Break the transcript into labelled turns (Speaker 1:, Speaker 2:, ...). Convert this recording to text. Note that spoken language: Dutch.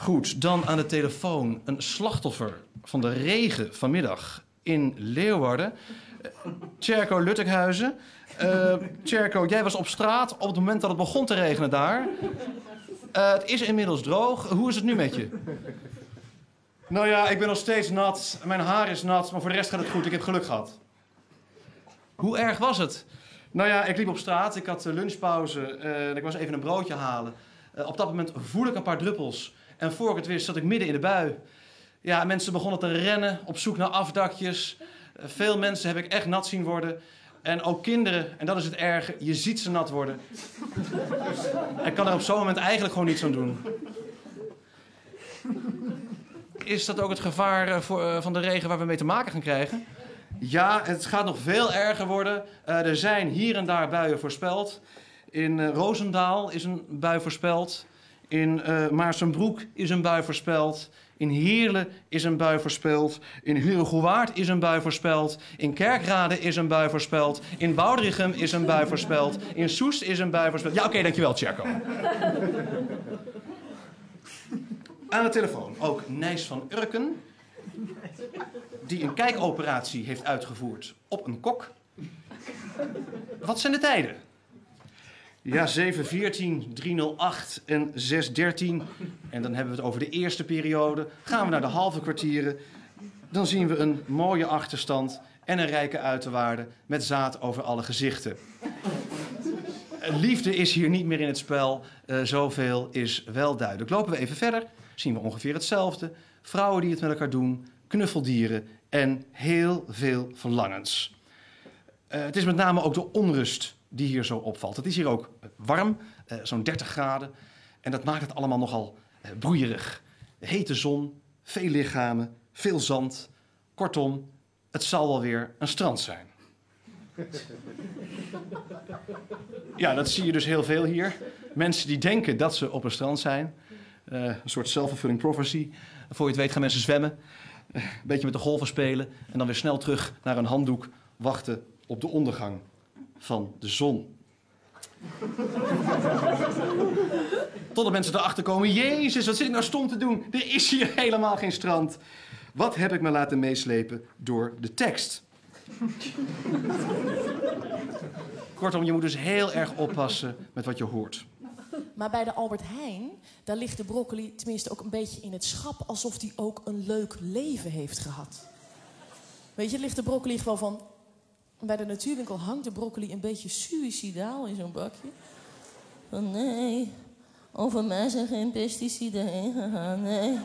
Speaker 1: Goed, dan aan de telefoon een slachtoffer van de regen vanmiddag in Leeuwarden. Uh, Tjerko Luttekhuizen. Uh, Tjerko, jij was op straat op het moment dat het begon te regenen daar. Uh, het is inmiddels droog. Hoe is het nu met je? Nou ja, ik ben nog steeds nat. Mijn haar is nat, maar voor de rest gaat het goed. Ik heb geluk gehad. Hoe erg was het? Nou ja, ik liep op straat. Ik had lunchpauze. en ik was even een broodje halen. op dat moment voel ik een paar druppels. En voor ik het wist zat ik midden in de bui. Ja, mensen begonnen te rennen op zoek naar afdakjes. Veel mensen heb ik echt nat zien worden. En ook kinderen, en dat is het erge, je ziet ze nat worden. en kan er op zo'n moment eigenlijk gewoon niets aan doen. Is dat ook het gevaar eh, voor, uh, van de regen waar we mee te maken gaan krijgen? Ja, het gaat nog veel erger worden. Uh, er zijn hier en daar buien voorspeld. In uh, Roosendaal is een bui voorspeld. In uh, Maarsenbroek is een bui voorspeld. In Heerlen is een bui voorspeld. In Huregowaard is een bui voorspeld. In Kerkrade is een bui voorspeld. In Woudrichem is een bui voorspeld. In Soest is een bui voorspeld. Ja, oké, okay, dankjewel, Tjerko. Aan de telefoon ook Nijs van Urken. Die een kijkoperatie heeft uitgevoerd op een kok. Wat zijn de tijden? Ja, 714, 308 en 613. En dan hebben we het over de eerste periode. Gaan we naar de halve kwartieren. Dan zien we een mooie achterstand en een rijke uiterwaarde met zaad over alle gezichten. Liefde is hier niet meer in het spel. Uh, zoveel is wel duidelijk. Lopen we even verder, zien we ongeveer hetzelfde. Vrouwen die het met elkaar doen, knuffeldieren en heel veel verlangens. Uh, het is met name ook de onrust die hier zo opvalt. Het is hier ook warm, uh, zo'n 30 graden. En dat maakt het allemaal nogal uh, broeierig. Hete zon, veel lichamen, veel zand. Kortom, het zal wel weer een strand zijn. Ja, dat zie je dus heel veel hier. Mensen die denken dat ze op een strand zijn. Een soort self-fulfilling prophecy. Voor je het weet gaan mensen zwemmen. een beetje met de golven spelen. En dan weer snel terug naar een handdoek wachten op de ondergang van de zon. Totdat mensen erachter komen: Jezus, wat zit ik nou stom te doen? Er is hier helemaal geen strand. Wat heb ik me laten meeslepen door de tekst? Kortom, je moet dus heel erg oppassen met wat je hoort.
Speaker 2: Maar bij de Albert Heijn, daar ligt de broccoli tenminste ook een beetje in het schap... alsof die ook een leuk leven heeft gehad. Weet je, ligt de broccoli gewoon van... Bij de natuurwinkel hangt de broccoli een beetje suicidaal in zo'n bakje. Van nee, over mij zijn geen pesticiden heen gegaan, nee.